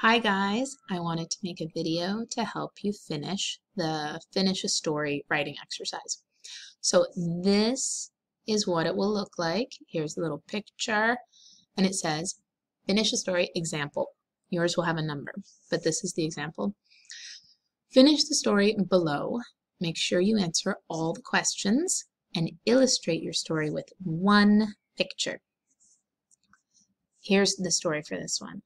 Hi guys, I wanted to make a video to help you finish the finish a story writing exercise. So this is what it will look like. Here's a little picture and it says finish a story example. Yours will have a number, but this is the example. Finish the story below. Make sure you answer all the questions and illustrate your story with one picture. Here's the story for this one.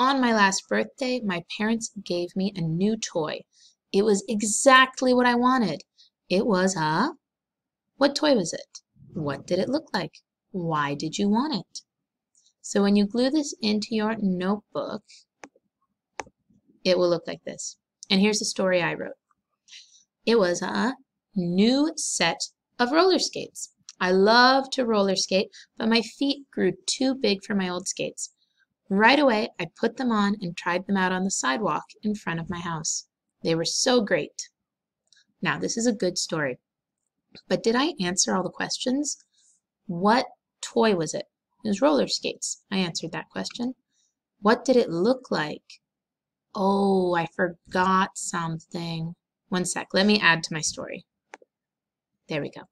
On my last birthday, my parents gave me a new toy. It was exactly what I wanted. It was a... What toy was it? What did it look like? Why did you want it? So when you glue this into your notebook, it will look like this. And here's the story I wrote. It was a new set of roller skates. I love to roller skate, but my feet grew too big for my old skates. Right away, I put them on and tried them out on the sidewalk in front of my house. They were so great. Now, this is a good story. But did I answer all the questions? What toy was it? It was roller skates. I answered that question. What did it look like? Oh, I forgot something. One sec. Let me add to my story. There we go.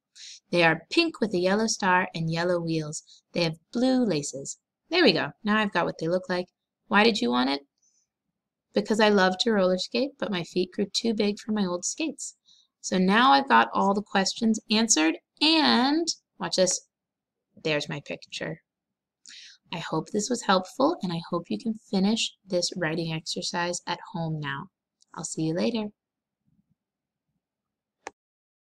They are pink with a yellow star and yellow wheels. They have blue laces. There we go. Now I've got what they look like. Why did you want it? Because I love to roller skate, but my feet grew too big for my old skates. So now I've got all the questions answered and watch this. There's my picture. I hope this was helpful and I hope you can finish this writing exercise at home now. I'll see you later.